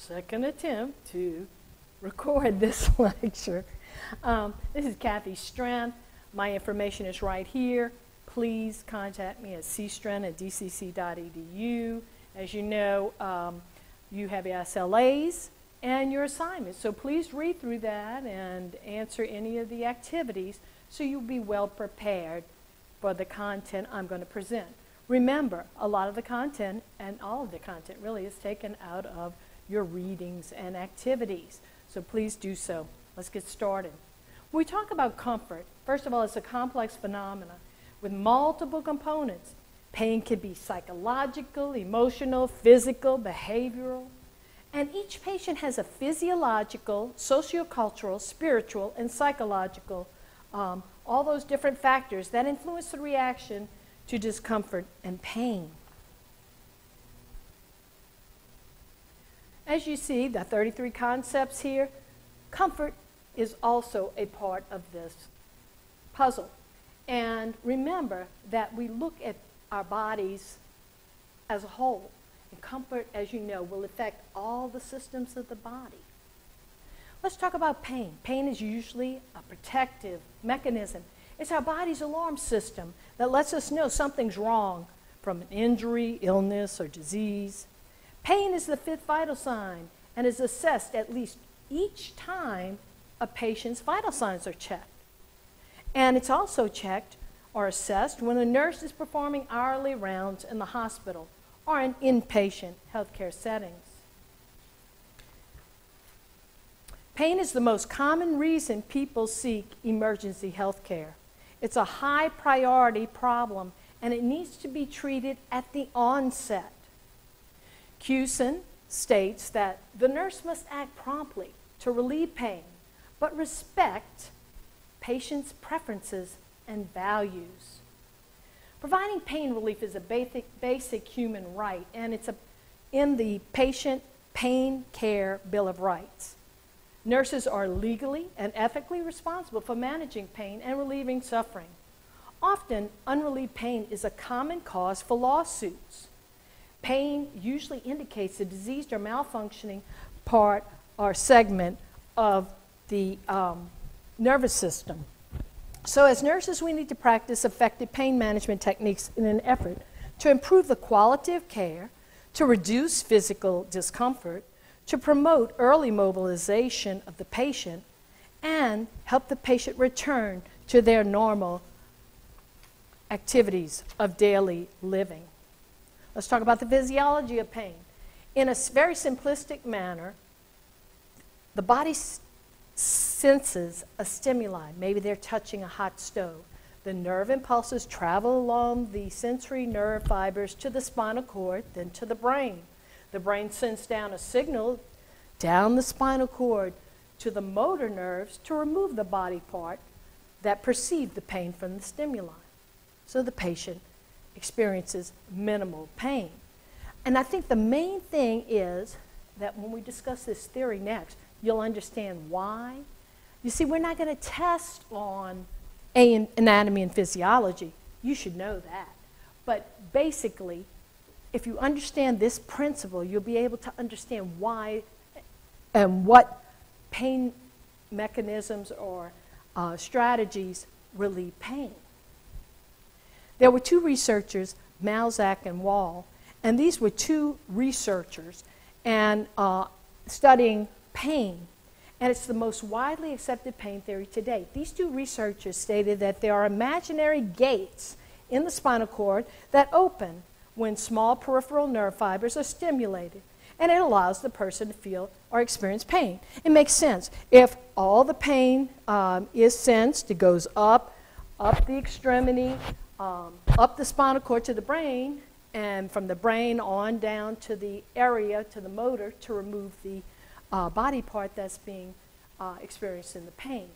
second attempt to record this lecture. Um, this is Kathy Strand. My information is right here. Please contact me at cstrand at dcc.edu. As you know, um, you have SLAs and your assignments. So please read through that and answer any of the activities so you'll be well prepared for the content I'm going to present. Remember, a lot of the content, and all of the content really, is taken out of your readings and activities. So please do so. Let's get started. When we talk about comfort, first of all, it's a complex phenomenon with multiple components. Pain can be psychological, emotional, physical, behavioral. And each patient has a physiological, sociocultural, spiritual, and psychological, um, all those different factors that influence the reaction to discomfort and pain. As you see, the 33 concepts here, comfort is also a part of this puzzle. And remember that we look at our bodies as a whole. And comfort, as you know, will affect all the systems of the body. Let's talk about pain. Pain is usually a protective mechanism. It's our body's alarm system that lets us know something's wrong from an injury, illness, or disease. Pain is the fifth vital sign and is assessed at least each time a patient's vital signs are checked. And it's also checked or assessed when a nurse is performing hourly rounds in the hospital or in inpatient healthcare settings. Pain is the most common reason people seek emergency health care. It's a high priority problem and it needs to be treated at the onset. QSEN states that the nurse must act promptly to relieve pain, but respect patients' preferences and values. Providing pain relief is a basic, basic human right, and it's a, in the Patient Pain Care Bill of Rights. Nurses are legally and ethically responsible for managing pain and relieving suffering. Often, unrelieved pain is a common cause for lawsuits. Pain usually indicates a diseased or malfunctioning part or segment of the um, nervous system. So, as nurses, we need to practice effective pain management techniques in an effort to improve the quality of care, to reduce physical discomfort, to promote early mobilization of the patient, and help the patient return to their normal activities of daily living. Let's talk about the physiology of pain. In a very simplistic manner, the body senses a stimuli. Maybe they're touching a hot stove. The nerve impulses travel along the sensory nerve fibers to the spinal cord, then to the brain. The brain sends down a signal down the spinal cord to the motor nerves to remove the body part that perceived the pain from the stimuli. So the patient experiences minimal pain. And I think the main thing is that when we discuss this theory next, you'll understand why. You see, we're not going to test on anatomy and physiology. You should know that. But basically, if you understand this principle, you'll be able to understand why and what pain mechanisms or uh, strategies relieve pain. There were two researchers, Melzack and Wall, and these were two researchers and uh, studying pain. And it's the most widely accepted pain theory today. These two researchers stated that there are imaginary gates in the spinal cord that open when small peripheral nerve fibers are stimulated and it allows the person to feel or experience pain. It makes sense. If all the pain um, is sensed, it goes up, up the extremity, um, up the spinal cord to the brain, and from the brain on down to the area, to the motor, to remove the uh, body part that's being uh, experienced in the pain.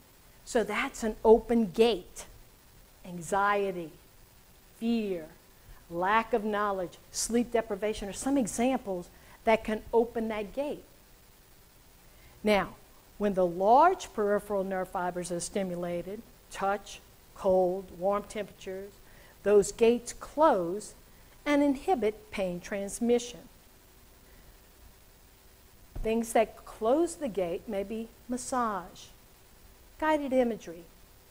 So that's an open gate. Anxiety, fear, lack of knowledge, sleep deprivation are some examples that can open that gate. Now, when the large peripheral nerve fibers are stimulated, touch, cold, warm temperatures, those gates close and inhibit pain transmission. Things that close the gate, may be massage, guided imagery,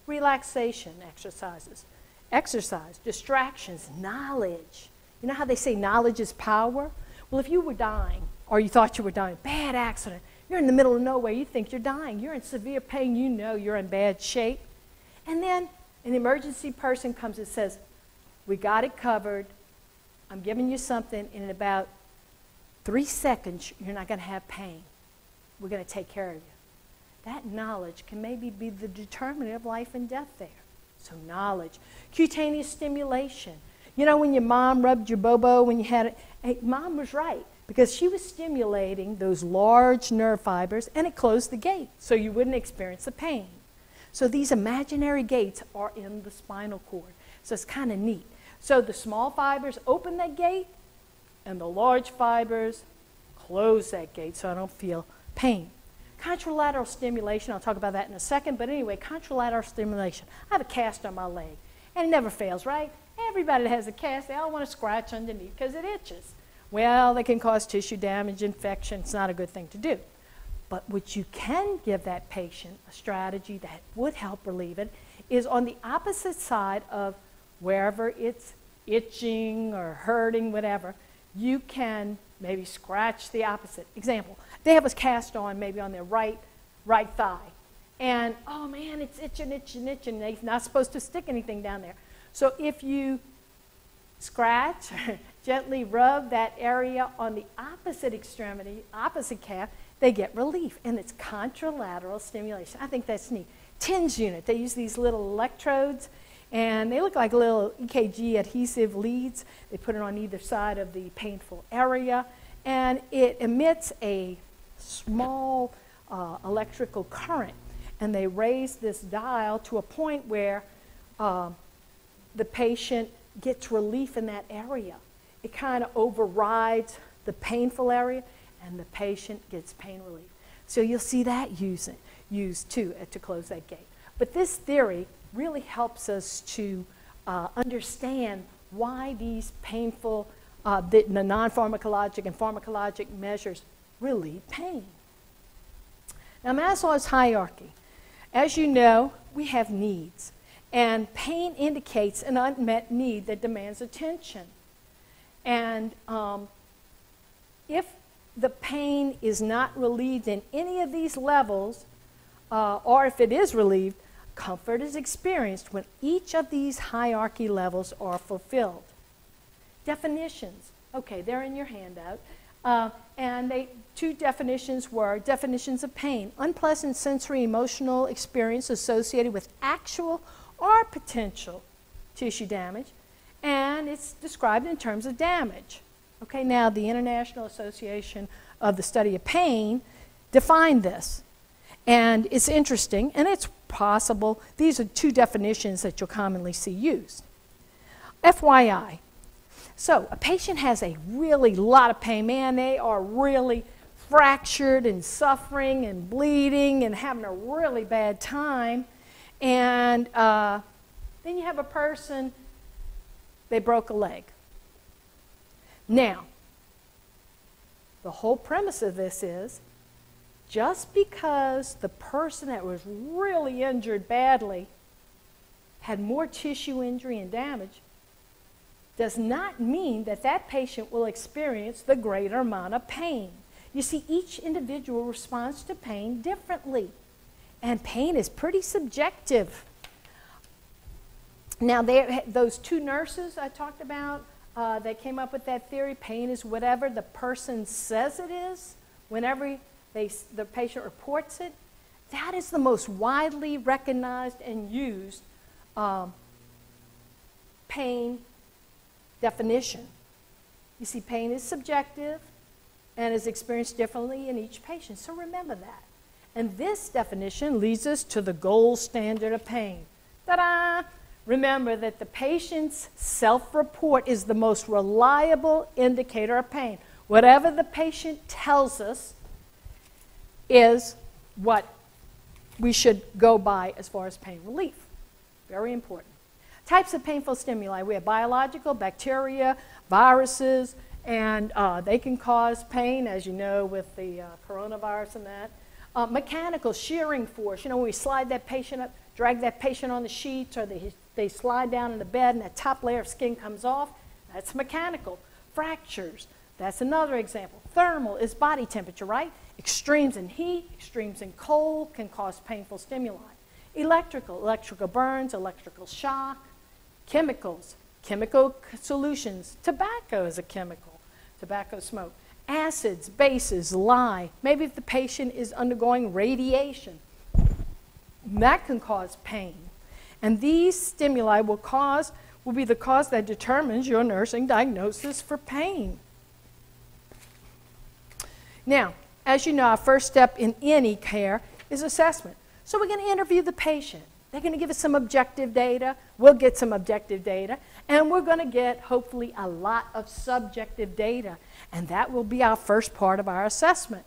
relaxation exercises, exercise, distractions, knowledge. You know how they say knowledge is power? Well, if you were dying, or you thought you were dying, bad accident, you're in the middle of nowhere, you think you're dying, you're in severe pain, you know you're in bad shape. And then an emergency person comes and says, We got it covered. I'm giving you something, in about three seconds, you're not going to have pain. We're going to take care of you. That knowledge can maybe be the determinant of life and death there. So, knowledge. Cutaneous stimulation. You know, when your mom rubbed your bobo when you had it, hey, mom was right because she was stimulating those large nerve fibers and it closed the gate so you wouldn't experience the pain. So, these imaginary gates are in the spinal cord. So, it's kind of neat. So, the small fibers open that gate and the large fibers close that gate so I don't feel pain. Contralateral stimulation, I'll talk about that in a second, but anyway, contralateral stimulation. I have a cast on my leg, and it never fails, right? Everybody that has a cast, they all want to scratch underneath because it itches. Well, they can cause tissue damage, infection. It's not a good thing to do. But what you can give that patient, a strategy that would help relieve it, is on the opposite side of wherever it's itching or hurting, whatever, you can maybe scratch the opposite. Example, they have a cast on maybe on their right, right thigh. And, oh man, it's itching, itching, itching. They're not supposed to stick anything down there. So if you scratch, gently rub that area on the opposite extremity, opposite calf, they get relief. And it's contralateral stimulation. I think that's neat. TENS unit, they use these little electrodes and they look like little EKG adhesive leads. They put it on either side of the painful area, and it emits a small uh, electrical current. And they raise this dial to a point where uh, the patient gets relief in that area. It kind of overrides the painful area, and the patient gets pain relief. So you'll see that used, used too uh, to close that gate. But this theory really helps us to uh, understand why these painful, uh, the, the non pharmacologic and pharmacologic measures relieve pain. Now, Maslow's hierarchy. As you know, we have needs, and pain indicates an unmet need that demands attention. And um, if the pain is not relieved in any of these levels, uh, or if it is relieved, Comfort is experienced when each of these hierarchy levels are fulfilled. Definitions. Okay, they're in your handout. Uh, and they, two definitions were definitions of pain unpleasant sensory emotional experience associated with actual or potential tissue damage, and it's described in terms of damage. Okay, now the International Association of the Study of Pain defined this. And it's interesting, and it's possible. These are two definitions that you'll commonly see used. FYI. So, a patient has a really lot of pain. Man, they are really fractured and suffering and bleeding and having a really bad time. And uh, then you have a person, they broke a leg. Now, the whole premise of this is just because the person that was really injured badly had more tissue injury and damage does not mean that that patient will experience the greater amount of pain. You see, each individual responds to pain differently, and pain is pretty subjective. Now, those two nurses I talked about uh, that came up with that theory pain is whatever the person says it is, whenever they, the patient reports it, that is the most widely recognized and used um, pain definition. You see, pain is subjective and is experienced differently in each patient. So remember that. And this definition leads us to the gold standard of pain. Ta da! Remember that the patient's self report is the most reliable indicator of pain. Whatever the patient tells us, is what we should go by as far as pain relief. Very important. Types of painful stimuli we have biological, bacteria, viruses, And uh, they can cause pain, as you know, with the uh, coronavirus and that. Uh, mechanical shearing force, you know, when we slide that patient up, drag that patient on the sheets, or they, they slide down in the bed and that top layer of skin comes off, that's mechanical. Fractures, that's another example. Thermal is body temperature, right? Extremes in heat, extremes in cold can cause painful stimuli. Electrical, electrical burns, electrical shock. Chemicals, chemical solutions. Tobacco is a chemical, tobacco smoke. Acids, bases, lye. Maybe if the patient is undergoing radiation, that can cause pain. And these stimuli will cause will be the cause that determines your nursing diagnosis for pain. Now, as you know, our first step in any care is assessment. So we're going to interview the patient. They're going to give us some objective data. We'll get some objective data. And we're going to get, hopefully, a lot of subjective data. And that will be our first part of our assessment.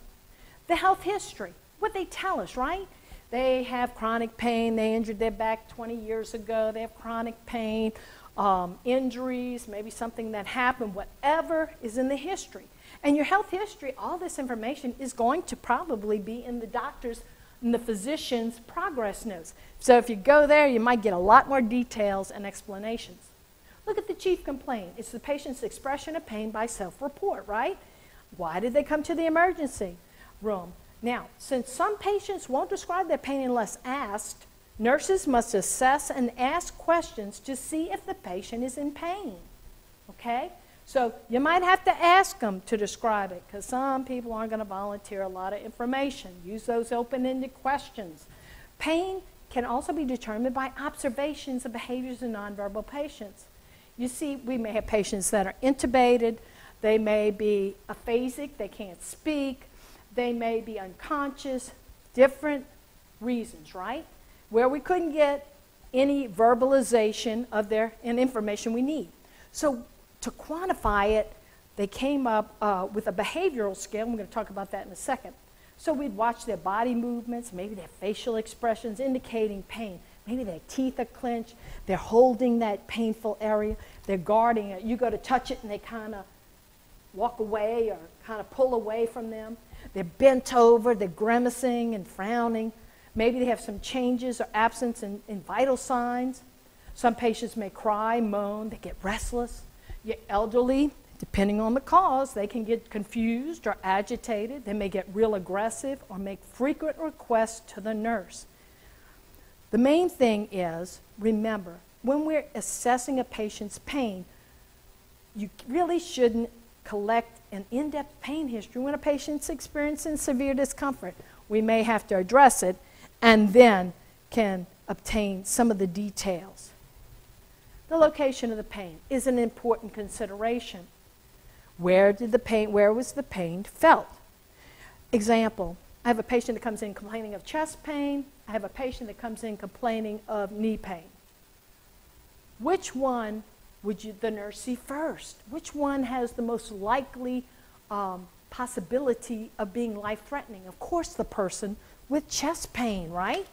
The health history, what they tell us, right? They have chronic pain. They injured their back 20 years ago. They have chronic pain, um, injuries, maybe something that happened, whatever is in the history. And your health history, all this information is going to probably be in the doctor's and the physician's progress notes. So if you go there, you might get a lot more details and explanations. Look at the chief complaint. It's the patient's expression of pain by self report, right? Why did they come to the emergency room? Now, since some patients won't describe their pain unless asked, nurses must assess and ask questions to see if the patient is in pain. Okay? So you might have to ask them to describe it because some people aren't going to volunteer a lot of information. Use those open ended questions. Pain can also be determined by observations of behaviors in nonverbal patients. You see, we may have patients that are intubated, they may be aphasic, they can't speak, they may be unconscious, different reasons, right? Where we couldn't get any verbalization of their and information we need. So to quantify it, they came up uh, with a behavioral scale. I'm going to talk about that in a second. So we'd watch their body movements, maybe their facial expressions indicating pain. Maybe their teeth are clenched, they're holding that painful area, they're guarding it. You go to touch it and they kind of walk away or kind of pull away from them. They're bent over, they're grimacing and frowning. Maybe they have some changes or absence in, in vital signs. Some patients may cry, moan, they get restless elderly, depending on the cause, they can get confused or agitated. They may get real aggressive or make frequent requests to the nurse. The main thing is remember, when we're assessing a patient's pain, you really shouldn't collect an in depth pain history when a patient's experiencing severe discomfort. We may have to address it and then can obtain some of the details. The location of the pain is an important consideration. Where did the pain, where was the pain felt? Example, I have a patient that comes in complaining of chest pain. I have a patient that comes in complaining of knee pain. Which one would you, the nurse see first? Which one has the most likely um, possibility of being life threatening? Of course, the person with chest pain, right?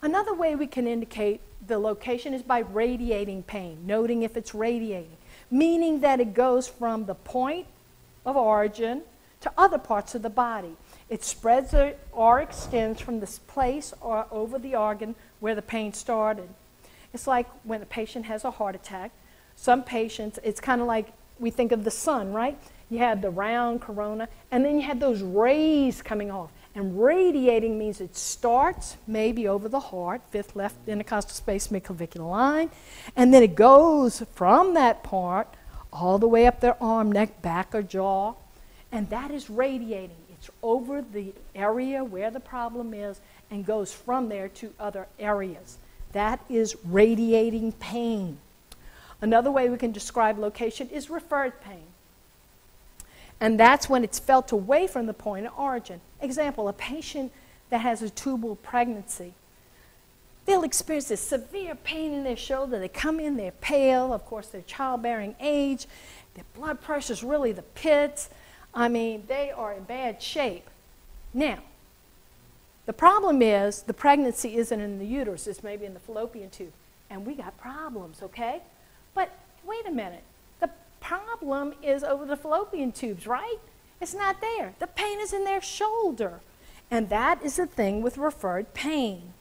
Another way we can indicate the location is by radiating pain, noting if it's radiating, meaning that it goes from the point of origin to other parts of the body. It spreads or extends from this place or over the organ where the pain started. It's like when a patient has a heart attack. Some patients, it's kind of like we think of the sun, right? You had the round corona, and then you had those rays coming off. And radiating means it starts maybe over the heart, fifth left intercostal space midclavicular line, and then it goes from that part all the way up their arm, neck, back, or jaw, and that is radiating. It's over the area where the problem is and goes from there to other areas. That is radiating pain. Another way we can describe location is referred pain. And that's when it's felt away from the point of origin. Example, a patient that has a tubal pregnancy. They'll experience this severe pain in their shoulder. They come in, they're pale. Of course, their childbearing age. Their blood pressure is really the pits. I mean, they are in bad shape. Now, the problem is the pregnancy isn't in the uterus, it's maybe in the fallopian tube. And we got problems, okay? But wait a minute problem is over the fallopian tubes, right? It's not there. The pain is in their shoulder. And that is the thing with referred pain.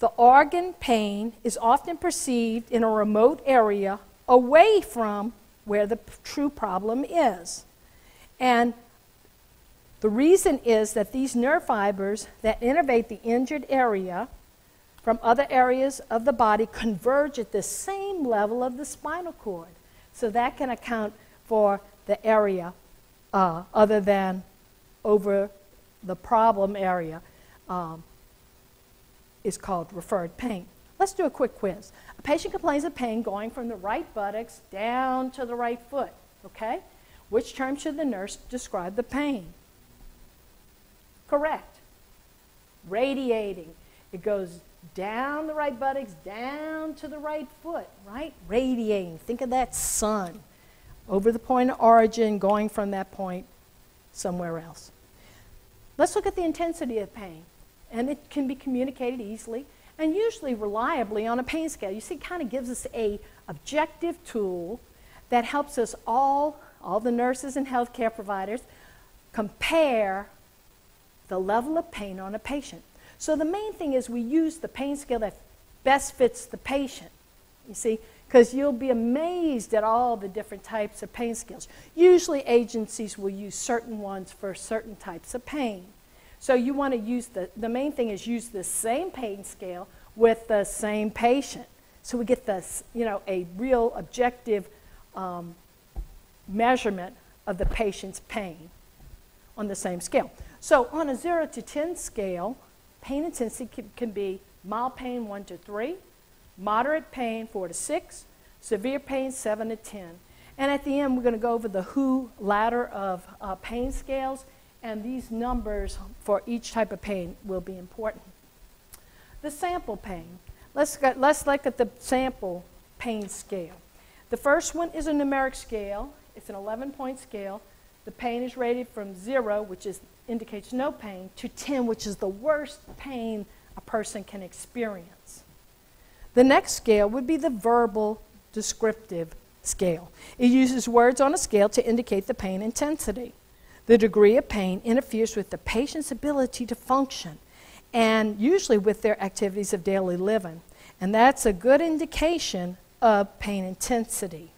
The organ pain is often perceived in a remote area away from where the true problem is. And the reason is that these nerve fibers that innervate the injured area from other areas of the body converge at the same level of the spinal cord. So that can account for the area uh, other than over the problem area um, is called referred pain. Let's do a quick quiz. A patient complains of pain going from the right buttocks down to the right foot. Okay? Which term should the nurse describe the pain? Correct. Radiating. It goes down the right buttocks, down to the right foot, right? Radiating. Think of that sun over the point of origin, going from that point somewhere else. Let's look at the intensity of pain. And it can be communicated easily and usually reliably on a pain scale. You see, it kind of gives us a objective tool that helps us all, all the nurses and healthcare providers, compare the level of pain on a patient. So the main thing is we use the pain scale that best fits the patient. You see, because you'll be amazed at all the different types of pain scales. Usually, agencies will use certain ones for certain types of pain. So, you want to use the, the main thing is use the same pain scale with the same patient. So, we get this, you know, a real objective um, measurement of the patient's pain on the same scale. So, on a 0 to 10 scale, pain intensity can, can be mild pain 1 to 3 moderate pain, 4 to 6, severe pain, 7 to 10. And at the end, we're going to go over the WHO ladder of uh, pain scales, and these numbers for each type of pain will be important. The sample pain. Let's, let's look at the sample pain scale. The first one is a numeric scale. It's an 11 point scale. The pain is rated from 0, which is, indicates no pain, to 10, which is the worst pain a person can experience. The next scale would be the verbal descriptive scale. It uses words on a scale to indicate the pain intensity. The degree of pain interferes with the patient's ability to function and usually with their activities of daily living. And that's a good indication of pain intensity.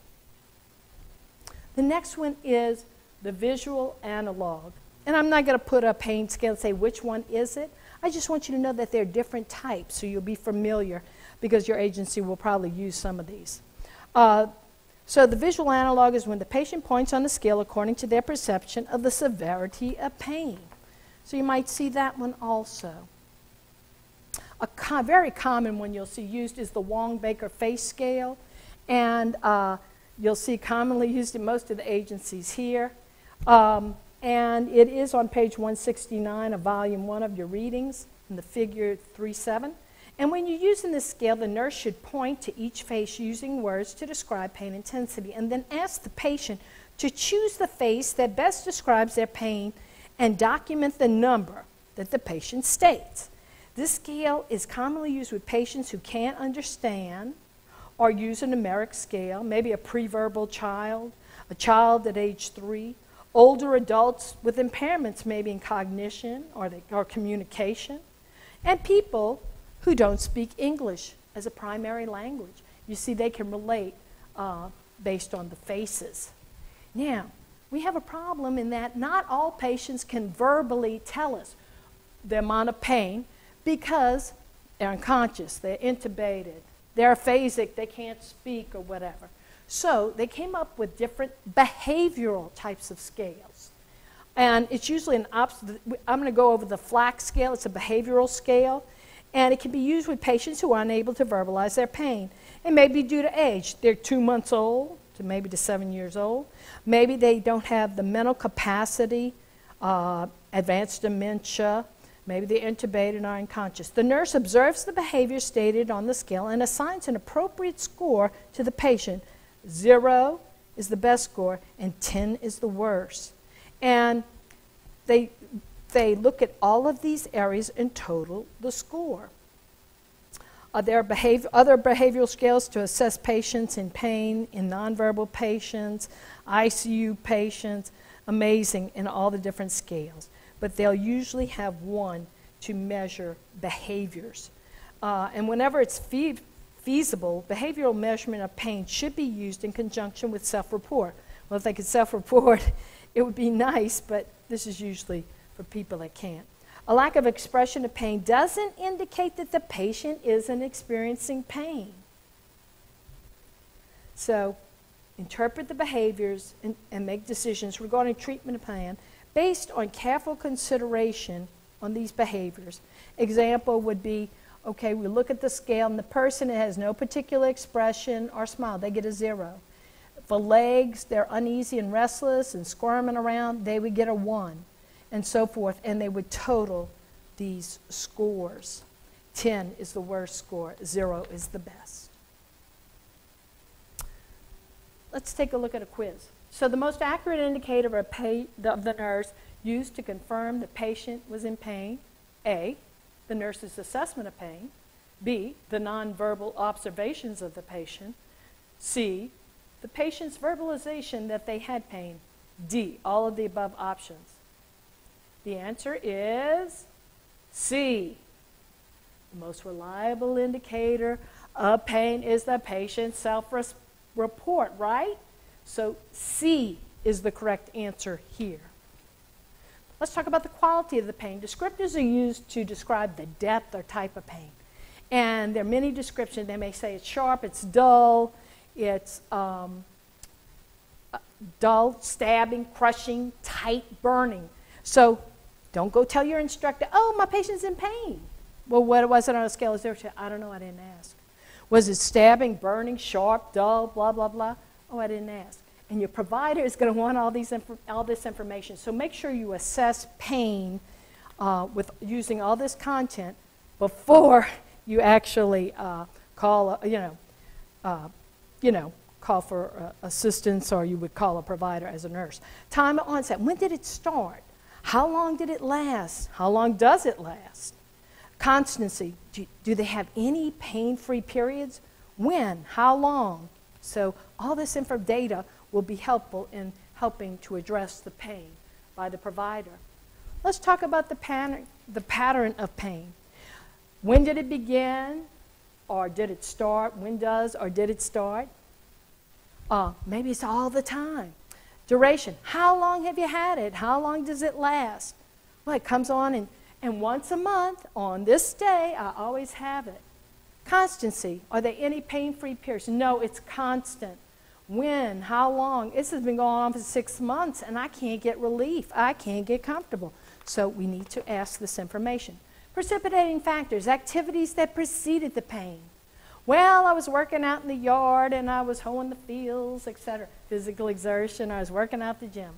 The next one is the visual analog. And I'm not going to put a pain scale and say which one is it. I just want you to know that there are different types so you'll be familiar because your agency will probably use some of these. Uh, so the visual analog is when the patient points on the scale according to their perception of the severity of pain. So you might see that one also. A co very common one you'll see used is the Wong-Baker face scale. And uh, you'll see commonly used in most of the agencies here. Um, and it is on page 169 of volume one of your readings in the figure 3-7. And when you're using this scale, the nurse should point to each face using words to describe pain intensity and then ask the patient to choose the face that best describes their pain and document the number that the patient states. This scale is commonly used with patients who can't understand or use a numeric scale, maybe a preverbal child, a child at age three, older adults with impairments maybe in cognition or, the, or communication, and people who don't speak English as a primary language. You see, they can relate uh, based on the faces. Now, we have a problem in that not all patients can verbally tell us the amount of pain because they're unconscious, they're intubated, they're aphasic, they can't speak or whatever. So they came up with different behavioral types of scales. And it's usually an opposite. I'm going to go over the FLACC scale. It's a behavioral scale and it can be used with patients who are unable to verbalize their pain. It may be due to age. They're two months old to maybe to seven years old. Maybe they don't have the mental capacity, uh, advanced dementia. Maybe they're intubated and are unconscious. The nurse observes the behavior stated on the scale and assigns an appropriate score to the patient. Zero is the best score, and 10 is the worst. And they they look at all of these areas and total the score. Uh, there are behavior, other behavioral scales to assess patients in pain, in nonverbal patients, ICU patients, amazing in all the different scales. But they'll usually have one to measure behaviors. Uh, and whenever it's feasible, behavioral measurement of pain should be used in conjunction with self report. Well, if they could self report, it would be nice, but this is usually for people that can't. A lack of expression of pain doesn't indicate that the patient isn't experiencing pain. So, interpret the behaviors and, and make decisions regarding treatment plan based on careful consideration on these behaviors. Example would be okay, we look at the scale and the person has no particular expression or smile, they get a zero. For legs, they're uneasy and restless and squirming around, they would get a one and so forth, and they would total these scores. 10 is the worst score, 0 is the best. Let's take a look at a quiz. So, the most accurate indicator of the nurse used to confirm the patient was in pain A, the nurse's assessment of pain, B, the nonverbal observations of the patient, C, the patient's verbalization that they had pain, D, all of the above options. The answer is C. The most reliable indicator of pain is the patient's self report, right? So C is the correct answer here. Let's talk about the quality of the pain. Descriptors are used to describe the depth or type of pain. And there are many descriptions. They may say it's sharp, it's dull, it's um, uh, dull, stabbing, crushing, tight, burning. So don't go tell your instructor, oh, my patient's in pain. Well, what was it on a scale of zero to, I don't know, I didn't ask. Was it stabbing, burning, sharp, dull, blah, blah, blah? Oh, I didn't ask. And your provider is going to want all, these all this information. So make sure you assess pain uh, with using all this content before you actually uh, call, you know, uh, you know, call for uh, assistance or you would call a provider as a nurse. Time of onset. When did it start? How long did it last? How long does it last? Constancy. Do, do they have any pain free periods? When? How long? So, all this info data will be helpful in helping to address the pain by the provider. Let's talk about the pattern, the pattern of pain. When did it begin? Or did it start? When does or did it start? Uh, maybe it's all the time. Duration. How long have you had it? How long does it last? Well, it comes on, and, and once a month on this day, I always have it. Constancy. Are there any pain free periods? No, it's constant. When? How long? This has been going on for six months, and I can't get relief. I can't get comfortable. So we need to ask this information. Precipitating factors, activities that preceded the pain. Well, I was working out in the yard and I was hoeing the fields, etc. Physical exertion, I was working out the gym.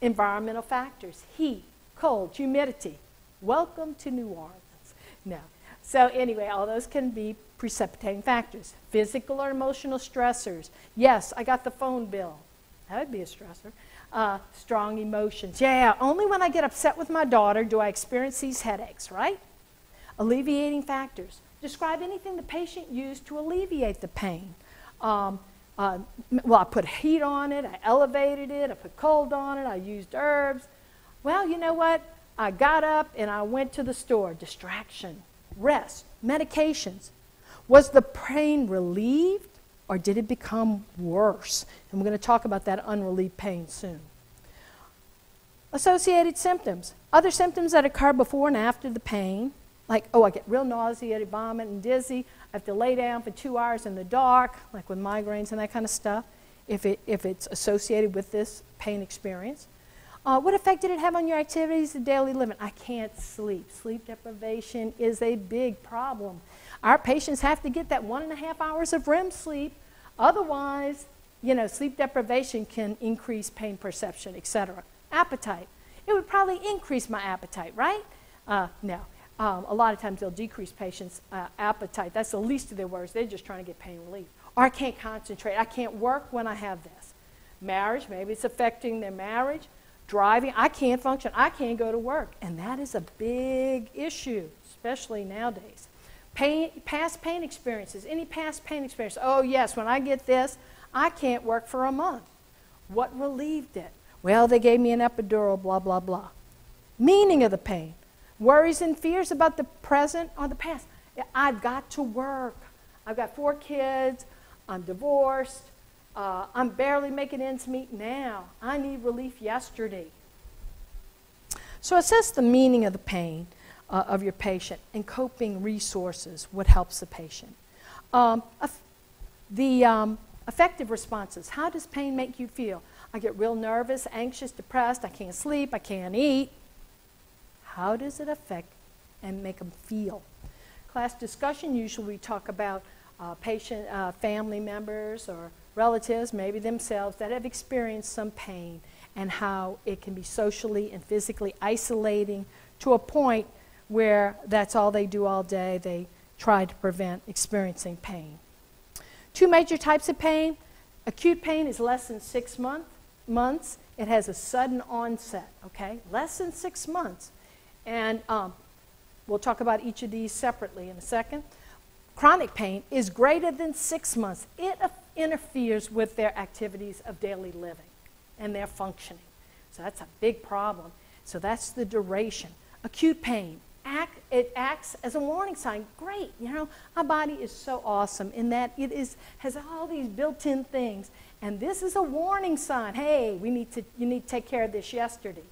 Environmental factors, heat, cold, humidity. Welcome to New Orleans. No. So, anyway, all those can be precipitating factors. Physical or emotional stressors. Yes, I got the phone bill. That would be a stressor. Uh, strong emotions. Yeah, only when I get upset with my daughter do I experience these headaches, right? Alleviating factors. Describe anything the patient used to alleviate the pain. Um, uh, well, I put heat on it, I elevated it, I put cold on it, I used herbs. Well, you know what? I got up and I went to the store. Distraction, rest, medications. Was the pain relieved or did it become worse? And we're going to talk about that unrelieved pain soon. Associated symptoms. Other symptoms that occur before and after the pain like, oh, I get real nauseated, vomit, and dizzy. I have to lay down for two hours in the dark, like with migraines and that kind of stuff, if, it, if it's associated with this pain experience. Uh, what effect did it have on your activities of daily living? I can't sleep. Sleep deprivation is a big problem. Our patients have to get that one and a half hours of REM sleep. Otherwise, you know, sleep deprivation can increase pain perception, etc. Appetite. It would probably increase my appetite, right? Uh, no. Um, a lot of times they'll decrease patients' uh, appetite. That's the least of their worries. They're just trying to get pain relief. Or I can't concentrate. I can't work when I have this. Marriage, maybe it's affecting their marriage. Driving, I can't function. I can't go to work. And that is a big issue, especially nowadays. Pain, past pain experiences. Any past pain experience? Oh, yes, when I get this, I can't work for a month. What relieved it? Well, they gave me an epidural, blah, blah, blah. Meaning of the pain. Worries and fears about the present or the past. I've got to work. I've got four kids. I'm divorced. Uh, I'm barely making ends meet now. I need relief yesterday. So assess the meaning of the pain uh, of your patient and coping resources, what helps the patient. Um, the um, effective responses. How does pain make you feel? I get real nervous, anxious, depressed, I can't sleep, I can't eat. How does it affect and make them feel? Class discussion, usually we talk about uh, patient, uh, family members or relatives, maybe themselves, that have experienced some pain and how it can be socially and physically isolating to a point where that's all they do all day. They try to prevent experiencing pain. Two major types of pain. Acute pain is less than six month, months. It has a sudden onset, okay? Less than six months. And um, we'll talk about each of these separately in a second. Chronic pain is greater than six months. It interferes with their activities of daily living and their functioning. So that's a big problem. So that's the duration. Acute pain, act, it acts as a warning sign. Great, you know, our body is so awesome in that it is, has all these built-in things. And this is a warning sign. Hey, we need to, you need to take care of this yesterday.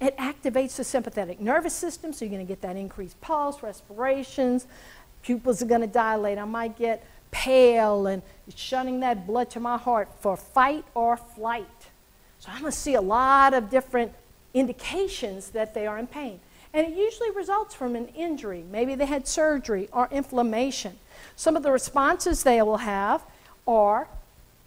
It activates the sympathetic nervous system, so you're going to get that increased pulse, respirations, pupils are going to dilate. I might get pale and shunning that blood to my heart for fight or flight. So I'm going to see a lot of different indications that they are in pain. And it usually results from an injury. Maybe they had surgery or inflammation. Some of the responses they will have are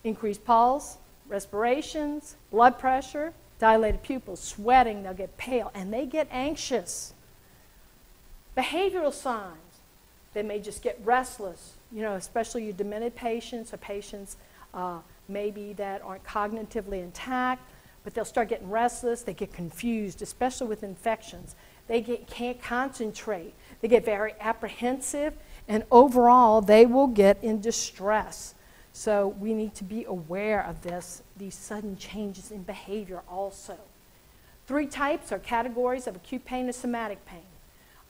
increased pulse, respirations, blood pressure, dilated pupils, sweating, they'll get pale, and they get anxious. Behavioral signs, they may just get restless, you know, especially your demented patients or patients uh, maybe that aren't cognitively intact, but they'll start getting restless, they get confused, especially with infections. They get, can't concentrate, they get very apprehensive, and overall, they will get in distress. So we need to be aware of this, these sudden changes in behavior also. Three types or categories of acute pain and somatic pain.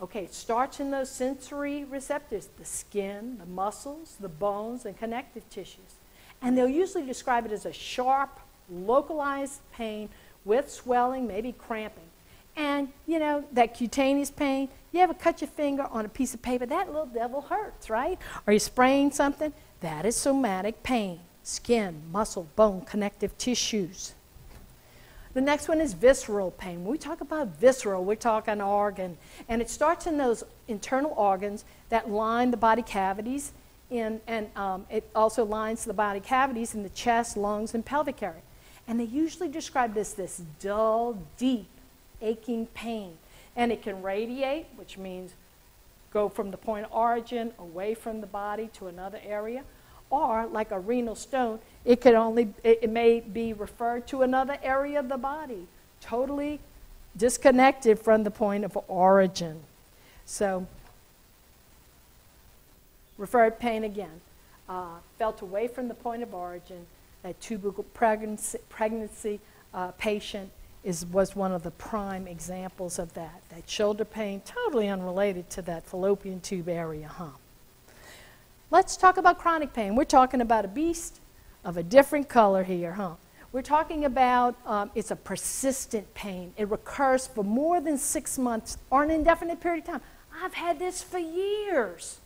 Okay, it starts in those sensory receptors, the skin, the muscles, the bones, and connective tissues. And they'll usually describe it as a sharp, localized pain with swelling, maybe cramping. And, you know, that cutaneous pain, you ever cut your finger on a piece of paper? That little devil hurts, right? Or you spraying something? That is somatic pain. Skin, muscle, bone, connective tissues. The next one is visceral pain. When we talk about visceral, we're talking organ. And it starts in those internal organs that line the body cavities, in, and um, it also lines the body cavities in the chest, lungs, and pelvic area. And they usually describe this this dull, deep, aching pain. And it can radiate, which means go from the point of origin away from the body to another area, or like a renal stone, it could only, it, may be referred to another area of the body, totally disconnected from the point of origin. So, referred pain again, uh, felt away from the point of origin, that tubal pregnancy, pregnancy uh, patient is, was one of the prime examples of that. That shoulder pain, totally unrelated to that fallopian tube area, huh? Let's talk about chronic pain. We're talking about a beast of a different color here, huh? We're talking about um, it's a persistent pain. It recurs for more than six months or an indefinite period of time. I've had this for years.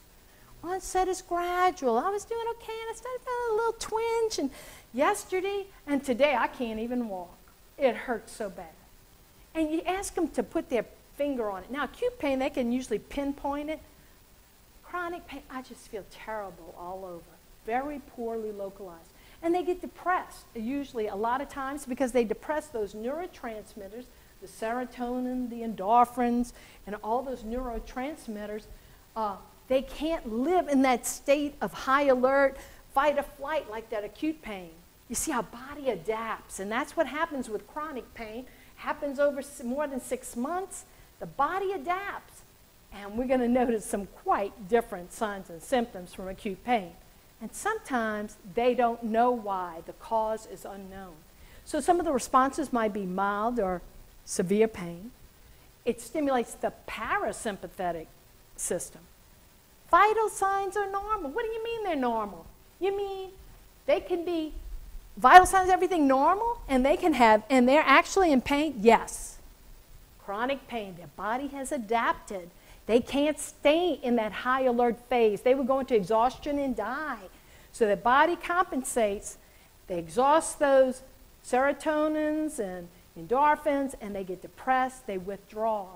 Onset is gradual. I was doing okay and I started feeling a little twinge. And yesterday and today, I can't even walk. It hurts so bad. And you ask them to put their finger on it. Now, acute pain, they can usually pinpoint it. Chronic pain, I just feel terrible all over. Very poorly localized. And they get depressed, usually a lot of times, because they depress those neurotransmitters, the serotonin, the endorphins, and all those neurotransmitters. Uh, they can't live in that state of high alert, fight or flight like that acute pain. You see, our body adapts, and that's what happens with chronic pain. Happens over more than six months. The body adapts, And we're going to notice some quite different signs and symptoms from acute pain. And sometimes they don't know why, the cause is unknown. So some of the responses might be mild or severe pain. It stimulates the parasympathetic system. Vital signs are normal. What do you mean they're normal? You mean they can be vital signs, everything normal, and they can have, and they're actually in pain? Yes. Chronic pain, their body has adapted. They can't stay in that high alert phase. They would go into exhaustion and die. So the body compensates. They exhaust those serotonins and endorphins, and they get depressed, they withdraw.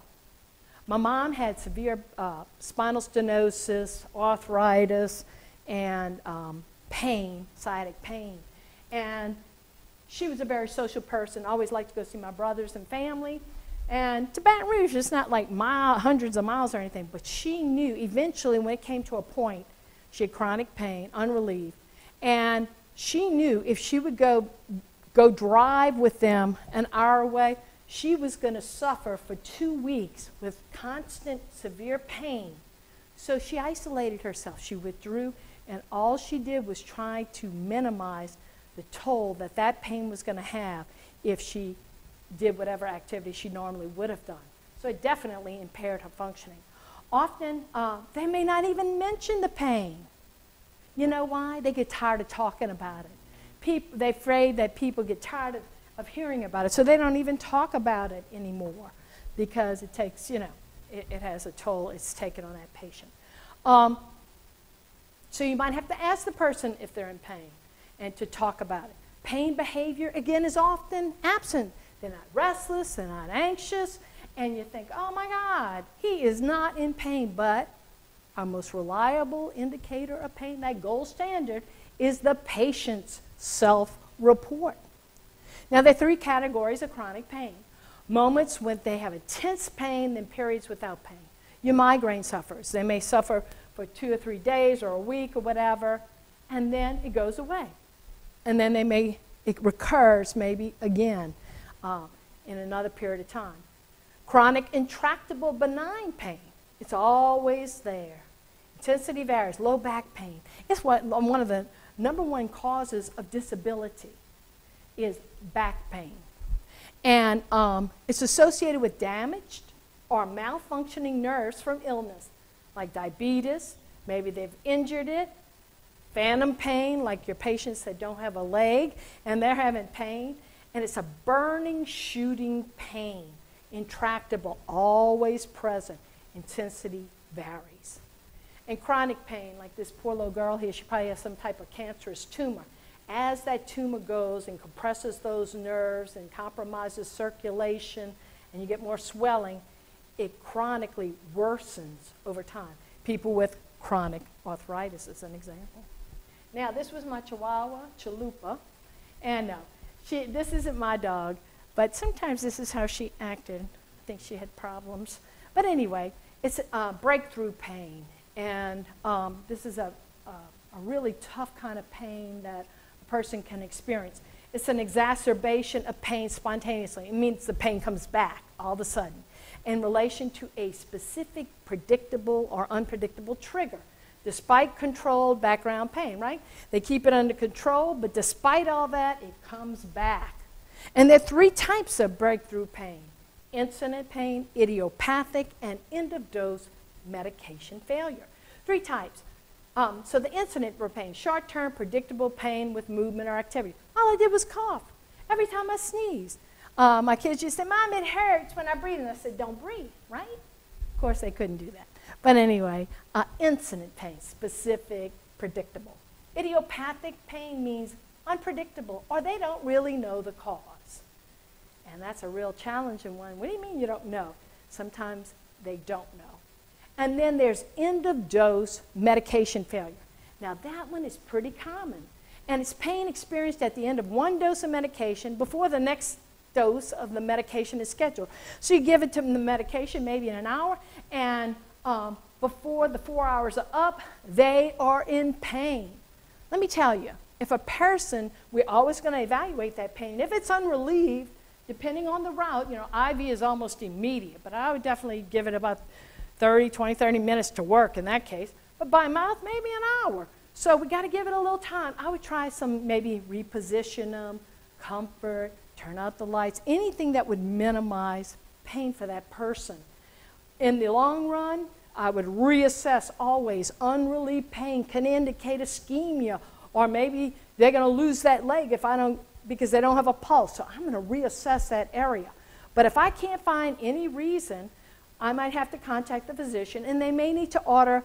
My mom had severe uh, spinal stenosis, arthritis, and um, pain, sciatic pain. And she was a very social person, always liked to go see my brothers and family. And to Baton Rouge, it's not like mile, hundreds of miles or anything, but she knew eventually when it came to a point, she had chronic pain, unrelieved, and she knew if she would go, go drive with them an hour away, she was going to suffer for two weeks with constant severe pain. So she isolated herself. She withdrew, and all she did was try to minimize the toll that that pain was going to have if she did whatever activity she normally would have done. So it definitely impaired her functioning. Often, uh, they may not even mention the pain. You know why? They get tired of talking about it. People, they're afraid that people get tired of of hearing about it. So they don't even talk about it anymore because it takes, you know, it, it has a toll it's taken on that patient. Um, so you might have to ask the person if they're in pain and to talk about it. Pain behavior, again, is often absent. They're not restless, they're not anxious, and you think, oh my God, he is not in pain. But our most reliable indicator of pain, that gold standard, is the patient's self report. Now, there are three categories of chronic pain moments when they have intense pain, then periods without pain. Your migraine suffers. They may suffer for two or three days or a week or whatever, and then it goes away. And then they may, it recurs maybe again uh, in another period of time. Chronic, intractable, benign pain. It's always there. Intensity varies. Low back pain. It's what, one of the number one causes of disability is back pain. And um, it's associated with damaged or malfunctioning nerves from illness, like diabetes, maybe they've injured it, phantom pain, like your patients that don't have a leg and they're having pain. And it's a burning, shooting pain, intractable, always present. Intensity varies. And chronic pain, like this poor little girl here, she probably has some type of cancerous tumor as that tumor goes and compresses those nerves and compromises circulation and you get more swelling, it chronically worsens over time. People with chronic arthritis is an example. Now, this was my Chihuahua, Chalupa, and no, she, this isn't my dog, but sometimes this is how she acted. I think she had problems. But anyway, it's a breakthrough pain, and um, this is a, a, a really tough kind of pain that a person can experience. It's an exacerbation of pain spontaneously. It means the pain comes back all of a sudden in relation to a specific predictable or unpredictable trigger, despite controlled background pain, right? They keep it under control, but despite all that, it comes back. And there are three types of breakthrough pain incident pain, idiopathic, and end of dose medication failure. Three types. Um, so the incident pain, short-term, predictable pain with movement or activity. All I did was cough every time I sneezed. Uh, my kids just said, Mom, it hurts when I breathe. And I said, don't breathe, right? Of course, they couldn't do that. But anyway, uh, incident pain, specific, predictable. Idiopathic pain means unpredictable, or they don't really know the cause. And that's a real challenging one. What do you mean you don't know? Sometimes they don't know. And then there's end of dose medication failure. Now, that one is pretty common. And it's pain experienced at the end of one dose of medication before the next dose of the medication is scheduled. So you give it to them the medication maybe in an hour, and um, before the four hours are up, they are in pain. Let me tell you, if a person, we're always going to evaluate that pain. If it's unrelieved, depending on the route, you know, IV is almost immediate, but I would definitely give it about 30, 20, 30 minutes to work in that case, but by mouth, maybe an hour. So we got to give it a little time. I would try some, maybe reposition them, comfort, turn out the lights, anything that would minimize pain for that person. In the long run, I would reassess always. Unrelieved pain can indicate ischemia, or maybe they're going to lose that leg if I don't, because they don't have a pulse. So I'm going to reassess that area. But if I can't find any reason, I might have to contact the physician, and they may need to order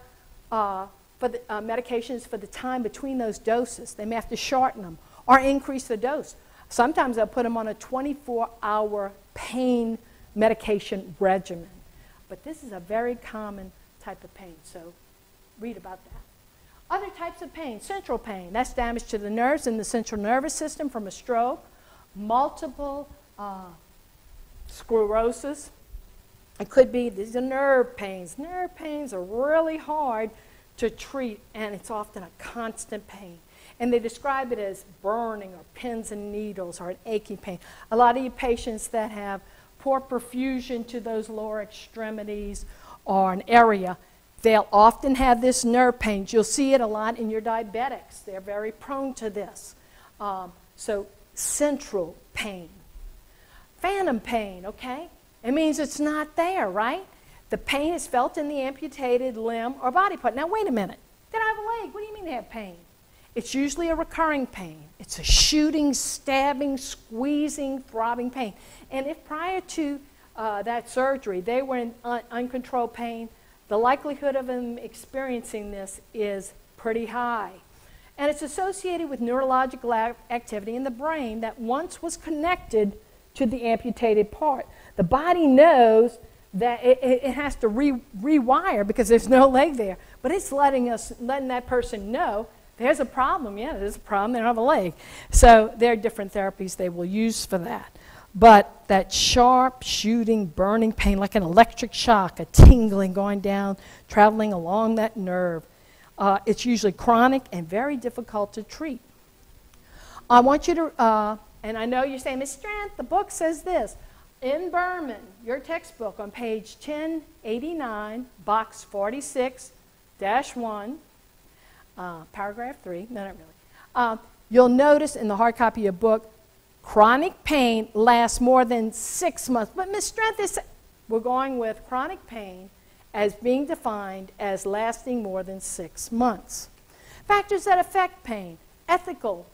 uh, for the, uh, medications for the time between those doses. They may have to shorten them or increase the dose. Sometimes they'll put them on a 24 hour pain medication regimen. But this is a very common type of pain, so read about that. Other types of pain, central pain, that's damage to the nerves in the central nervous system from a stroke, multiple uh, sclerosis. It could be these are nerve pains. Nerve pains are really hard to treat, and it's often a constant pain. And they describe it as burning or pins and needles or an aching pain. A lot of you patients that have poor perfusion to those lower extremities or an area, they'll often have this nerve pain. You'll see it a lot in your diabetics. They're very prone to this. Um, so, central pain. Phantom pain, okay? It means it's not there, right? The pain is felt in the amputated limb or body part. Now, wait a minute. They don't have a leg. What do you mean they have pain? It's usually a recurring pain. It's a shooting, stabbing, squeezing, throbbing pain. And if prior to uh, that surgery they were in un- uncontrolled pain, the likelihood of them experiencing this is pretty high. And it's associated with neurological activity in the brain that once was connected to the amputated part. The body knows that it, it has to re- rewire because there's no leg there, but it's letting us, letting that person know there's a problem. Yeah, there's a problem. They don't have a leg. So there are different therapies they will use for that. But that sharp, shooting, burning pain, like an electric shock, a tingling going down, traveling along that nerve, uh, it's usually chronic and very difficult to treat. I want you to, uh, and I know you're saying, Miss Strand, the book says this. In Berman, your textbook on page 1089, box 46 1, uh, paragraph 3, no, not really. Uh, you'll notice in the hard copy of book, chronic pain lasts more than six months. But Ms. Strength is, we're going with chronic pain as being defined as lasting more than six months. Factors that affect pain, ethical,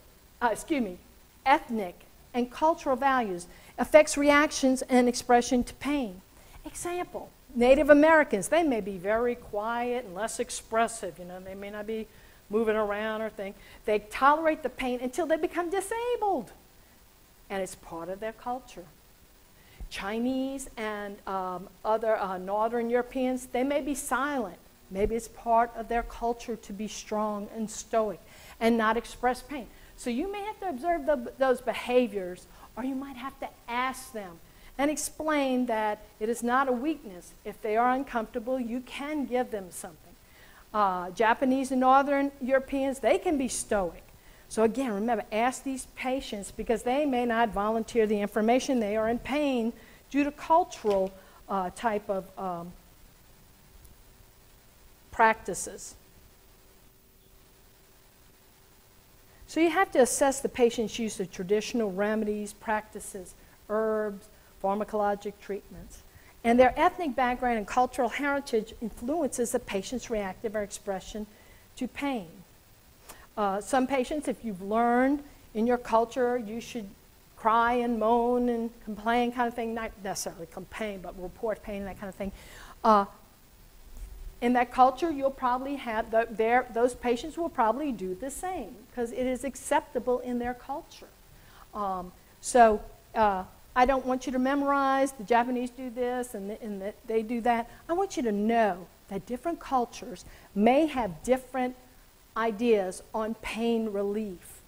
uh, excuse me, ethnic and cultural values affects reactions and expression to pain. Example, Native Americans, they may be very quiet and less expressive, you know, they may not be moving around or thing. They tolerate the pain until they become disabled. And it's part of their culture. Chinese and um, other uh, Northern Europeans, they may be silent. Maybe it's part of their culture to be strong and stoic and not express pain. So you may have to observe the, those behaviors, or you might have to ask them and explain that it is not a weakness. If they are uncomfortable, you can give them something uh, Japanese and Northern Europeans, they can be stoic. So again, remember, ask these patients because they may not volunteer the information. They are in pain due to cultural uh, type of um, practices. So you have to assess the patient's use of traditional remedies, practices, herbs, pharmacologic treatments. And their ethnic background and cultural heritage influences the patient's reactive or expression to pain. Uh, some patients, if you've learned in your culture you should cry and moan and complain kind of thing, not necessarily complain, but report pain and that kind of thing. Uh, in that culture, you'll probably have, the, those patients will probably do the same because it is acceptable in their culture. Um, so uh, I don't want you to memorize the Japanese do this and, the, and the, they do that. I want you to know that different cultures may have different ideas on pain relief.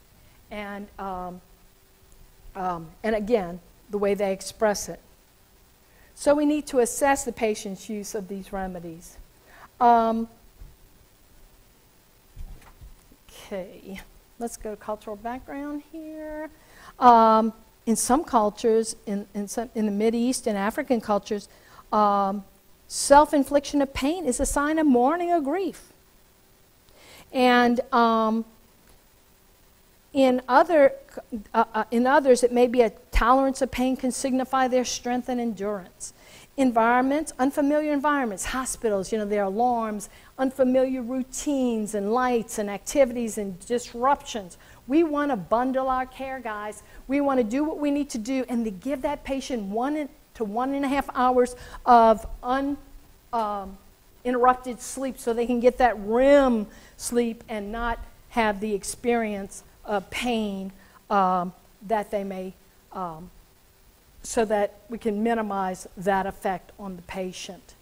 And, um, um, and again, the way they express it. So we need to assess the patient's use of these remedies. Um, okay, let's go to cultural background here. Um, in some cultures, in, in, some, in the East and African cultures, um, self infliction of pain is a sign of mourning or grief. And um, in, other, uh, uh, in others, it may be a tolerance of pain can signify their strength and endurance. Environments, unfamiliar environments, hospitals, you know, their alarms, unfamiliar routines and lights and activities and disruptions. We want to bundle our care, guys. We want to do what we need to do and to give that patient one to one and a half hours of uninterrupted um, sleep so they can get that REM sleep and not have the experience of pain um, that they may, um, so that we can minimize that effect on the patient.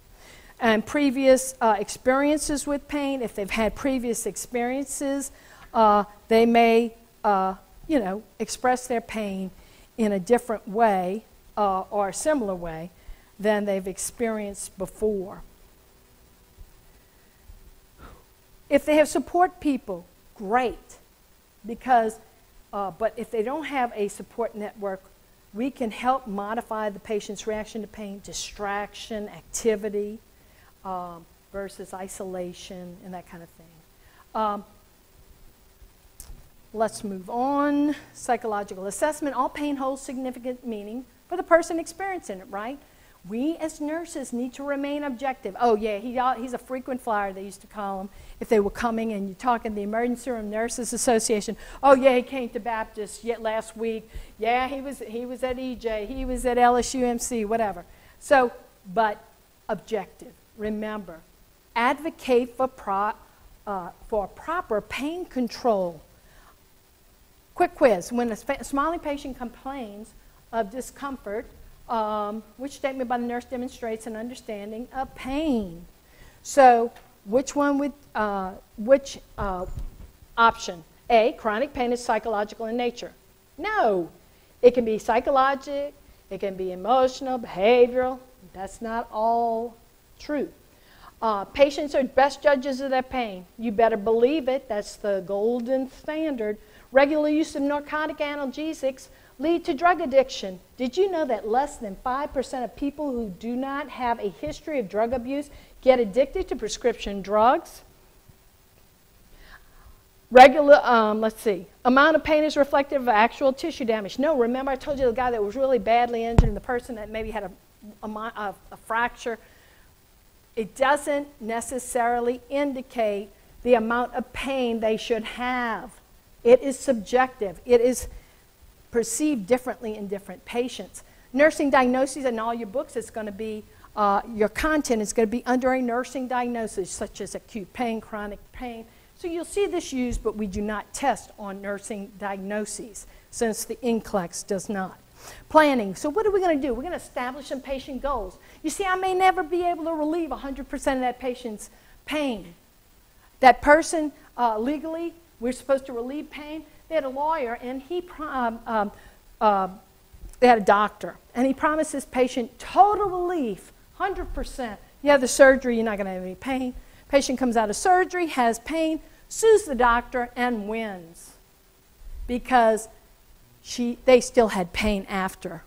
And previous uh, experiences with pain, if they've had previous experiences, uh, they may, uh, you know, express their pain in a different way uh, or a similar way than they've experienced before. If they have support people, great. Because, uh, but if they don't have a support network, we can help modify the patient's reaction to pain, distraction, activity, um, versus isolation, and that kind of thing. Um, let's move on. Psychological assessment. All pain holds significant meaning for the person experiencing it, right? We as nurses need to remain objective. Oh, yeah, he, he's a frequent flyer, they used to call him, if they were coming and you talk in the Emergency Room Nurses Association. Oh, yeah, he came to Baptist yet last week. Yeah, he was, he was at EJ, he was at LSUMC, whatever. So, but objective. Remember, advocate for, pro, uh, for proper pain control. Quick quiz when a smiling patient complains of discomfort, um, which statement by the nurse demonstrates an understanding of pain? So, which one would, uh, which uh, option? A, chronic pain is psychological in nature. No, it can be psychological, it can be emotional, behavioral. That's not all true. Uh, patients are best judges of their pain. You better believe it. That's the golden standard. Regular use of narcotic analgesics lead to drug addiction. Did you know that less than 5% of people who do not have a history of drug abuse get addicted to prescription drugs? Regular, um, let's see, amount of pain is reflective of actual tissue damage. No, remember I told you the guy that was really badly injured and the person that maybe had a, a, a, a fracture? It doesn't necessarily indicate the amount of pain they should have. It is subjective. It is perceived differently in different patients. Nursing diagnoses in all your books is going to be, uh, your content is going to be under a nursing diagnosis, such as acute pain, chronic pain. So you'll see this used, but we do not test on nursing diagnoses, since the NCLEX does not. Planning. So what are we going to do? We're going to establish some patient goals. You see, I may never be able to relieve 100% of that patient's pain. That person, uh, legally, we're supposed to relieve pain. They had a lawyer, and he, um, um, uh, they had a doctor, and he promised this patient total relief, 100%. You have the surgery, you're not going to have any pain. Patient comes out of surgery, has pain, sues the doctor, and wins because she, they still had pain after.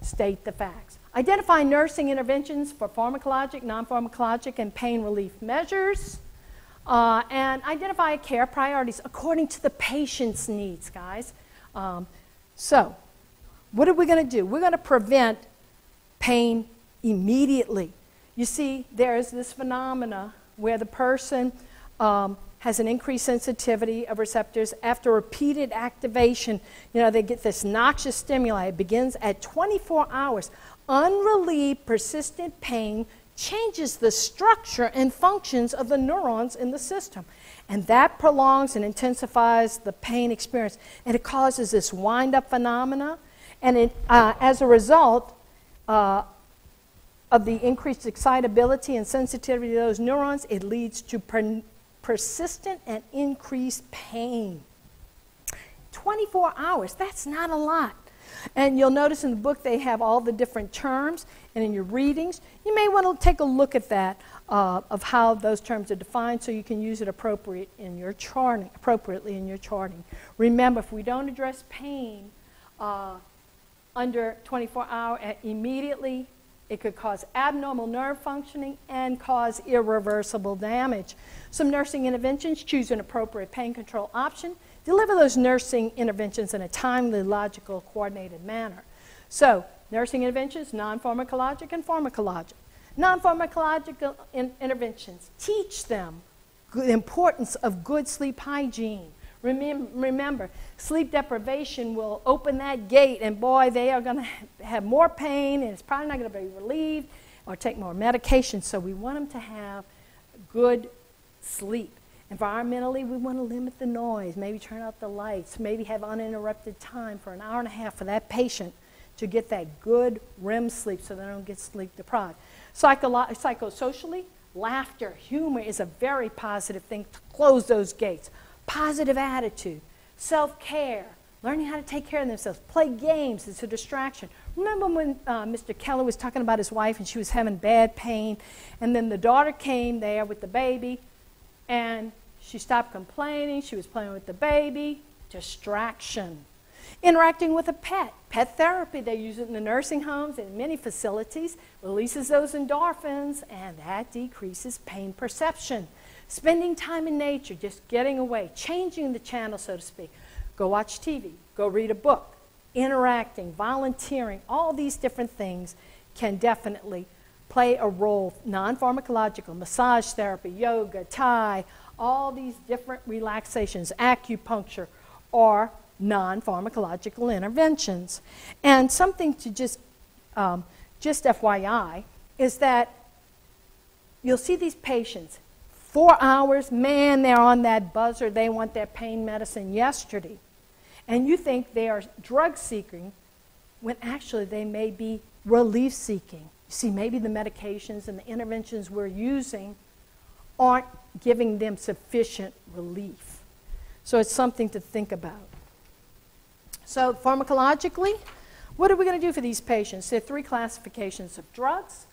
State the facts. Identify nursing interventions for pharmacologic, non pharmacologic, and pain relief measures. Uh, and identify care priorities according to the patient's needs, guys. Um, so, what are we going to do? We're going to prevent pain immediately. You see, there is this phenomena where the person um, has an increased sensitivity of receptors after repeated activation. You know, they get this noxious stimuli. It begins at 24 hours. Unrelieved, persistent pain changes the structure and functions of the neurons in the system. And that prolongs and intensifies the pain experience. And it causes this wind up phenomena. And it, uh, as a result uh, of the increased excitability and sensitivity of those neurons, it leads to per- persistent and increased pain. 24 hours, that's not a lot. And you'll notice in the book they have all the different terms, and in your readings, you may want to take a look at that uh, of how those terms are defined so you can use it appropriate in your charting, appropriately in your charting. Remember, if we don't address pain uh, under 24 hours, uh, immediately It could cause abnormal nerve functioning and cause irreversible damage. Some nursing interventions choose an appropriate pain control option. Deliver those nursing interventions in a timely, logical, coordinated manner. So, nursing interventions, non pharmacologic and pharmacologic. Non pharmacological in interventions teach them the importance of good sleep hygiene. Remember, remember, sleep deprivation will open that gate, and boy, they are going to have more pain, and it's probably not going to be relieved or take more medication. So, we want them to have good sleep. Environmentally, we want to limit the noise, maybe turn out the lights, maybe have uninterrupted time for an hour and a half for that patient to get that good REM sleep so they don't get sleep deprived. Psycholo- psychosocially, laughter, humor is a very positive thing to close those gates. Positive attitude, self care, learning how to take care of themselves, play games, it's a distraction. Remember when uh, Mr. Keller was talking about his wife and she was having bad pain, and then the daughter came there with the baby, and she stopped complaining. She was playing with the baby. Distraction. Interacting with a pet. Pet therapy, they use it in the nursing homes and many facilities, releases those endorphins, and that decreases pain perception. Spending time in nature, just getting away, changing the channel, so to speak. Go watch TV, go read a book, interacting, volunteering, all these different things can definitely play a role, non pharmacological, massage therapy, yoga, Thai, all these different relaxations, acupuncture, are non pharmacological interventions. And something to just, um, just FYI, is that you'll see these patients, four hours, man, they're on that buzzer, they want their pain medicine yesterday. And you think they are drug seeking when actually they may be relief seeking. See, maybe the medications and the interventions we're using aren't giving them sufficient relief. So it's something to think about. So, pharmacologically, what are we going to do for these patients? There are three classifications of drugs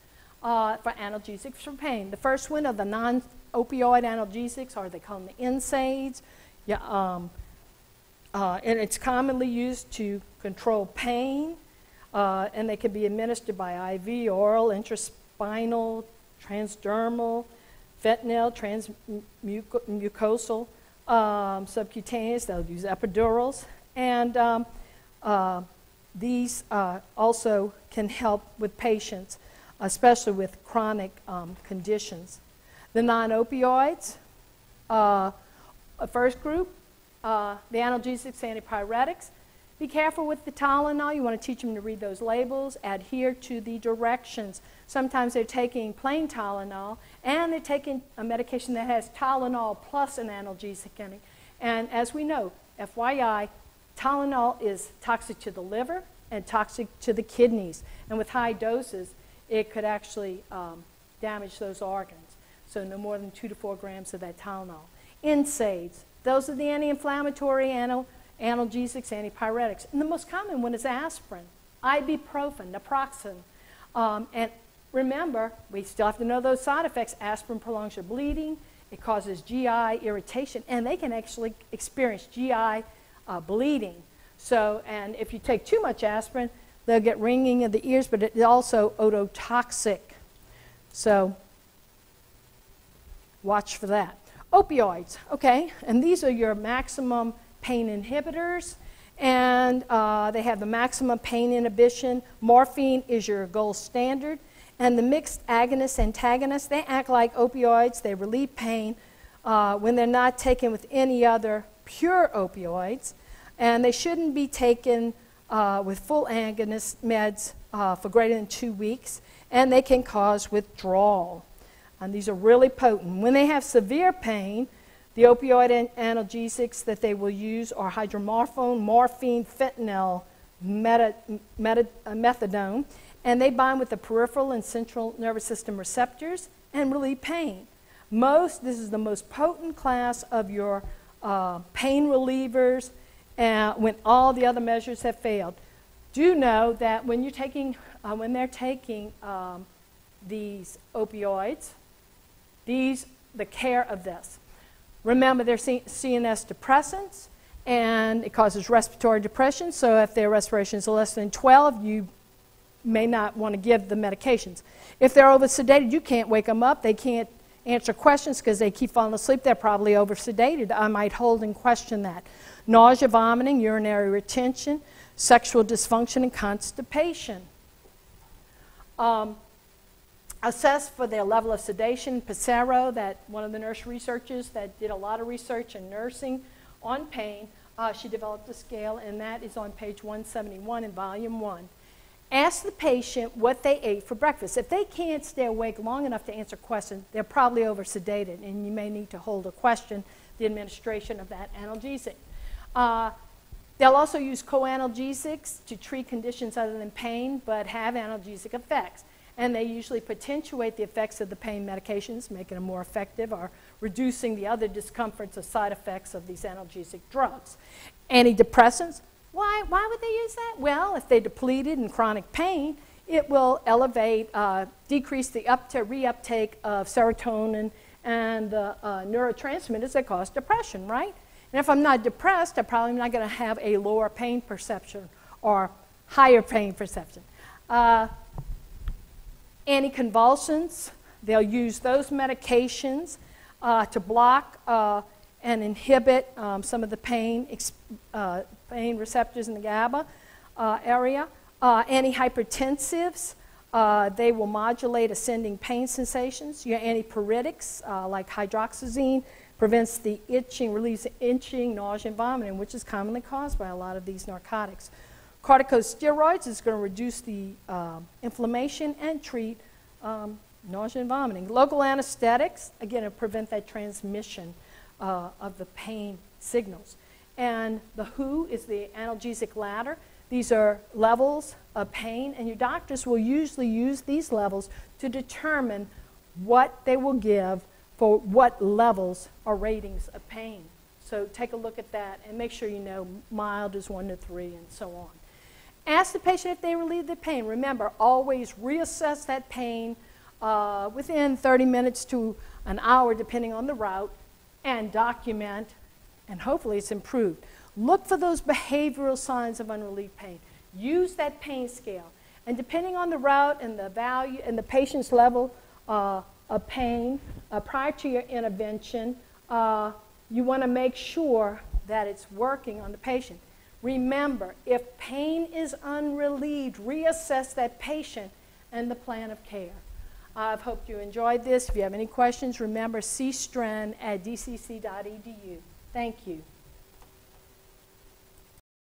uh, for analgesics for pain. The first one are the non opioid analgesics, or they call them the NSAIDs. Yeah, um, uh, and it's commonly used to control pain uh, and they can be administered by IV, oral, intraspinal, transdermal, fentanyl, transmucosal, um, subcutaneous. They'll use epidurals. And um, uh, these uh, also can help with patients, especially with chronic um, conditions. The non opioids, uh, first group, uh, the analgesics, antipyretics, be careful with the Tylenol. You want to teach them to read those labels, adhere to the directions. Sometimes they're taking plain Tylenol and they're taking a medication that has Tylenol plus an analgesic in it. And as we know, FYI, Tylenol is toxic to the liver and toxic to the kidneys. And with high doses, it could actually um, damage those organs. So no more than two to four grams of that Tylenol. NSAIDs, those are the anti-inflammatory anal analgesics, antipyretics. And the most common one is aspirin, ibuprofen, naproxen. Um, and remember, we still have to know those side effects. Aspirin prolongs your bleeding, it causes GI irritation, and they can actually experience GI uh, bleeding. So, and if you take too much aspirin, they'll get ringing of the ears, but it's also ototoxic. So, watch for that. Opioids, okay, and these are your maximum pain inhibitors, and uh, they have the maximum pain inhibition. Morphine is your gold standard. And the mixed agonists, antagonists, they act like opioids. They relieve pain uh, when they're not taken with any other pure opioids. And they shouldn't be taken uh, with full agonist meds uh, for greater than two weeks. And they can cause withdrawal. And these are really potent. When they have severe pain, the opioid an- analgesics that they will use are hydromorphone, morphine, fentanyl, meta, uh, methadone, and they bind with the peripheral and central nervous system receptors and relieve pain. Most, this is the most potent class of your uh, pain relievers uh, when all the other measures have failed. Do know that when you're taking, uh, when they're taking um, these opioids, these, the care of this. Remember, they're CNS depressants, and it causes respiratory depression. So if their respiration is less than 12, you may not want to give the medications. If they're over sedated, you can't wake them up. They can't answer questions because they keep falling asleep. They're probably over sedated. I might hold and question that. Nausea, vomiting, urinary retention, sexual dysfunction, and constipation. Um, assess for their level of sedation. Pasero, that one of the nurse researchers that did a lot of research in nursing on pain, uh, she developed a scale, and that is on page 171 in volume one. Ask the patient what they ate for breakfast. If they can't stay awake long enough to answer questions, they're probably over sedated, and you may need to hold a question the administration of that analgesic. Uh, they'll also use co-analgesics to treat conditions other than pain, but have analgesic effects. And they usually potentiate the effects of the pain medications, making them more effective or reducing the other discomforts or side effects of these analgesic drugs. Antidepressants, why, why would they use that? Well, if they're depleted in chronic pain, it will elevate, uh, decrease the uptake, reuptake of serotonin and the uh, neurotransmitters that cause depression, right? And if I'm not depressed, I'm probably not going to have a lower pain perception or higher pain perception. Uh, anticonvulsants, they'll use those medications uh, to block uh, and inhibit um, some of the pain, uh, pain receptors in the GABA uh, area. Uh, antihypertensives, uh, they will modulate ascending pain sensations. Your antipyretics, like hydroxyzine, prevents the itching, relieves itching, nausea, and vomiting, which is commonly caused by a lot of these narcotics. Corticosteroids is going to reduce the um, inflammation and treat um, nausea and vomiting. Local anesthetics, again, to prevent that transmission uh, of the pain signals. And the WHO is the analgesic ladder. These are levels of pain, and your doctors will usually use these levels to determine what they will give for what levels or ratings of pain. So take a look at that and make sure you know mild is 1 to 3 and so on. Ask the patient if they relieve the pain. Remember, always reassess that pain uh, within 30 minutes to an hour, depending on the route, and document, and hopefully it's improved. Look for those behavioral signs of unrelieved pain. Use that pain scale. And depending on the route and the value and the patient's level uh, of pain, uh, prior to your intervention, uh, you want to make sure that it's working on the patient. Remember, if pain is unrelieved, reassess that patient and the plan of care. I've hoped you enjoyed this. If you have any questions, remember cstren at dcc.edu. Thank you.